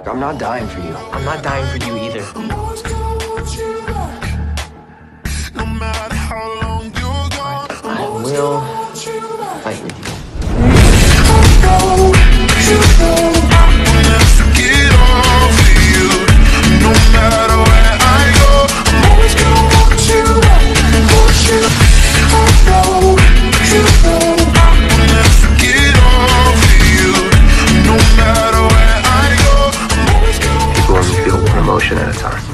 I'm not dying for you. I'm not dying for you either. I will fight with you. Motion at its heart.